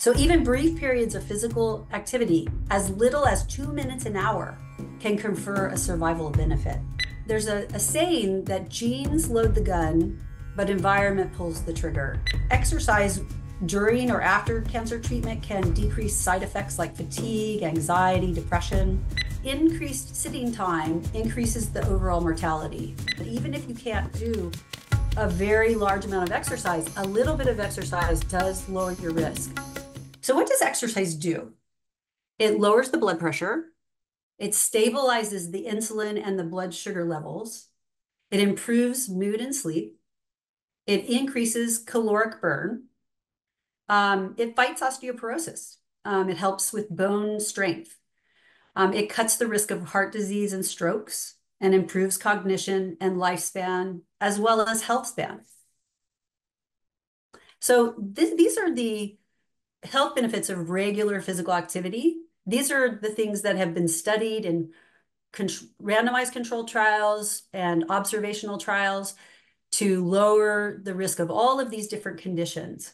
So even brief periods of physical activity, as little as two minutes an hour, can confer a survival benefit. There's a, a saying that genes load the gun, but environment pulls the trigger. Exercise during or after cancer treatment can decrease side effects like fatigue, anxiety, depression. Increased sitting time increases the overall mortality. But even if you can't do a very large amount of exercise, a little bit of exercise does lower your risk. So, what does exercise do? It lowers the blood pressure, it stabilizes the insulin and the blood sugar levels, it improves mood and sleep, it increases caloric burn, um, it fights osteoporosis, um, it helps with bone strength, um, it cuts the risk of heart disease and strokes and improves cognition and lifespan, as well as health span. So th these are the health benefits of regular physical activity. These are the things that have been studied in con randomized controlled trials and observational trials to lower the risk of all of these different conditions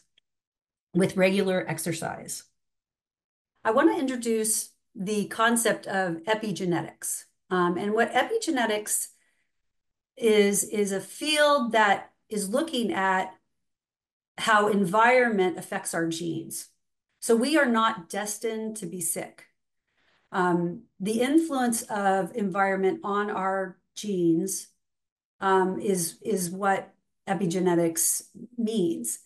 with regular exercise. I want to introduce the concept of epigenetics. Um, and what epigenetics is, is a field that is looking at how environment affects our genes. So we are not destined to be sick. Um, the influence of environment on our genes um, is, is what epigenetics means.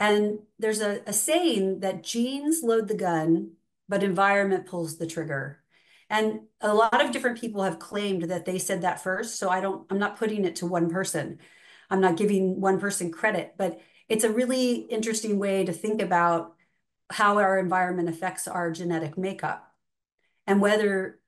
And there's a, a saying that genes load the gun, but environment pulls the trigger. And a lot of different people have claimed that they said that first. So I don't, I'm not putting it to one person. I'm not giving one person credit, but it's a really interesting way to think about how our environment affects our genetic makeup and whether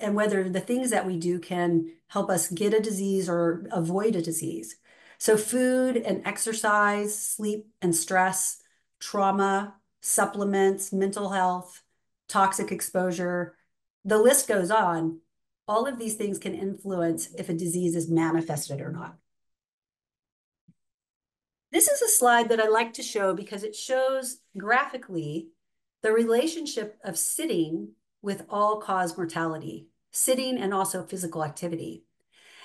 and whether the things that we do can help us get a disease or avoid a disease. So food and exercise, sleep and stress, trauma, supplements, mental health, toxic exposure, the list goes on. All of these things can influence if a disease is manifested or not. This is a slide that I like to show because it shows graphically the relationship of sitting with all-cause mortality, sitting and also physical activity.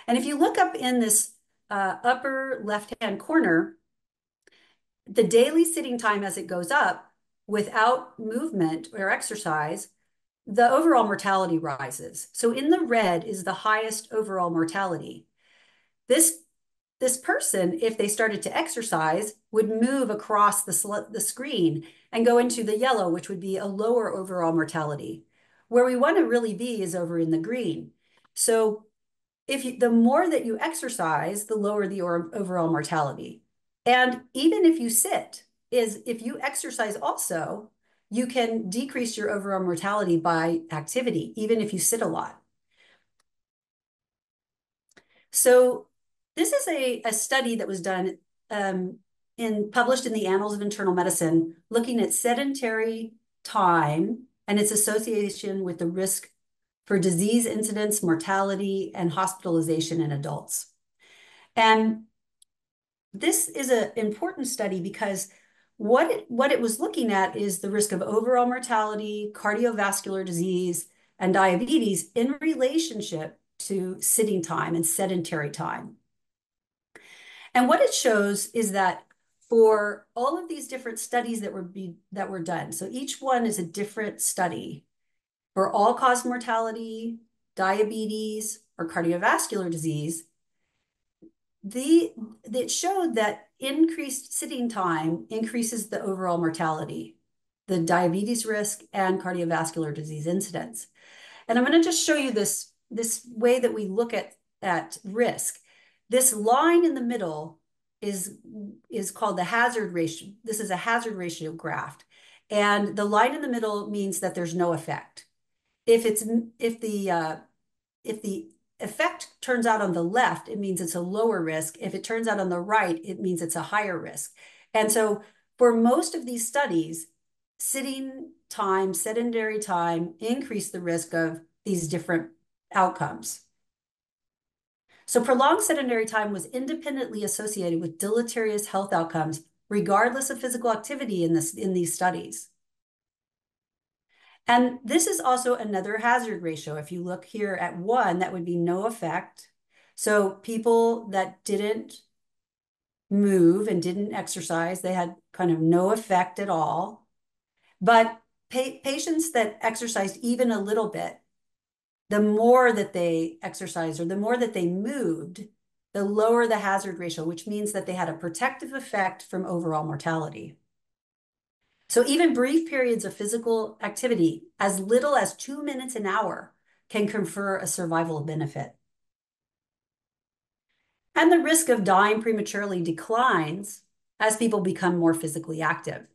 And if you look up in this uh, upper left-hand corner, the daily sitting time as it goes up without movement or exercise the overall mortality rises. So in the red is the highest overall mortality. This, this person, if they started to exercise, would move across the, the screen and go into the yellow, which would be a lower overall mortality. Where we want to really be is over in the green. So if you, the more that you exercise, the lower the overall mortality. And even if you sit, is if you exercise also, you can decrease your overall mortality by activity, even if you sit a lot. So this is a, a study that was done um, in published in the Annals of Internal Medicine, looking at sedentary time and its association with the risk for disease incidence, mortality, and hospitalization in adults. And this is an important study because what it, what it was looking at is the risk of overall mortality, cardiovascular disease, and diabetes in relationship to sitting time and sedentary time. And what it shows is that for all of these different studies that were be, that were done, so each one is a different study for all-cause mortality, diabetes, or cardiovascular disease, the it showed that increased sitting time increases the overall mortality, the diabetes risk, and cardiovascular disease incidence. And I'm going to just show you this, this way that we look at, at risk. This line in the middle is, is called the hazard ratio. This is a hazard ratio graph. And the line in the middle means that there's no effect. If it's if the uh, if the effect turns out on the left, it means it's a lower risk. If it turns out on the right, it means it's a higher risk. And so for most of these studies, sitting time, sedentary time increase the risk of these different outcomes. So prolonged sedentary time was independently associated with deleterious health outcomes, regardless of physical activity in, this, in these studies. And this is also another hazard ratio. If you look here at one, that would be no effect. So people that didn't move and didn't exercise, they had kind of no effect at all. But pa patients that exercised even a little bit, the more that they exercised or the more that they moved, the lower the hazard ratio, which means that they had a protective effect from overall mortality. So even brief periods of physical activity, as little as two minutes an hour, can confer a survival benefit. And the risk of dying prematurely declines as people become more physically active.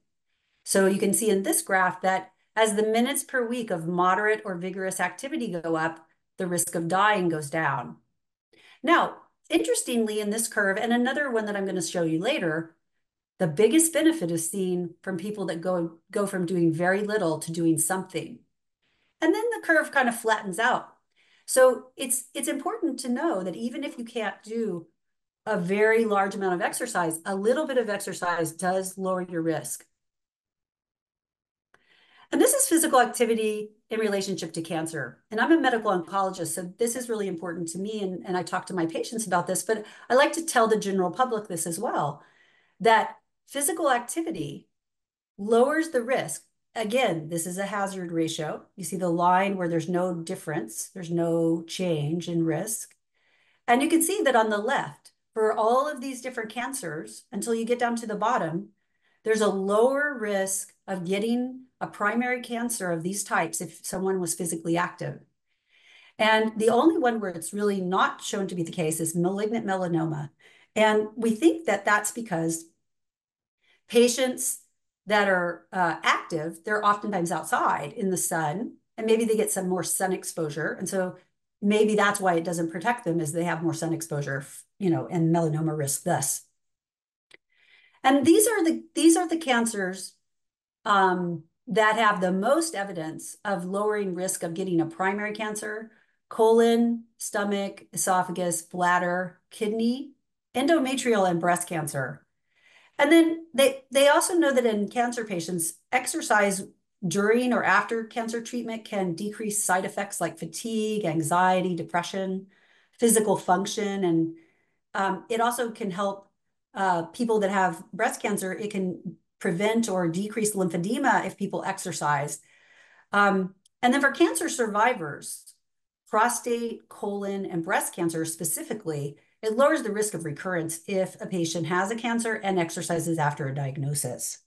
So you can see in this graph that as the minutes per week of moderate or vigorous activity go up, the risk of dying goes down. Now, interestingly, in this curve, and another one that I'm going to show you later, the biggest benefit is seen from people that go, go from doing very little to doing something. And then the curve kind of flattens out. So it's, it's important to know that even if you can't do a very large amount of exercise, a little bit of exercise does lower your risk. And this is physical activity in relationship to cancer. And I'm a medical oncologist, so this is really important to me. And, and I talk to my patients about this, but I like to tell the general public this as well, that Physical activity lowers the risk. Again, this is a hazard ratio. You see the line where there's no difference, there's no change in risk. And you can see that on the left, for all of these different cancers, until you get down to the bottom, there's a lower risk of getting a primary cancer of these types if someone was physically active. And the only one where it's really not shown to be the case is malignant melanoma. And we think that that's because Patients that are uh, active, they're oftentimes outside in the sun, and maybe they get some more sun exposure. And so maybe that's why it doesn't protect them is they have more sun exposure, you know, and melanoma risk thus. And these are the these are the cancers um, that have the most evidence of lowering risk of getting a primary cancer, colon, stomach, esophagus, bladder, kidney, endometrial, and breast cancer. And then they, they also know that in cancer patients, exercise during or after cancer treatment can decrease side effects like fatigue, anxiety, depression, physical function. And um, it also can help uh, people that have breast cancer. It can prevent or decrease lymphedema if people exercise. Um, and then for cancer survivors, prostate, colon, and breast cancer specifically, it lowers the risk of recurrence if a patient has a cancer and exercises after a diagnosis.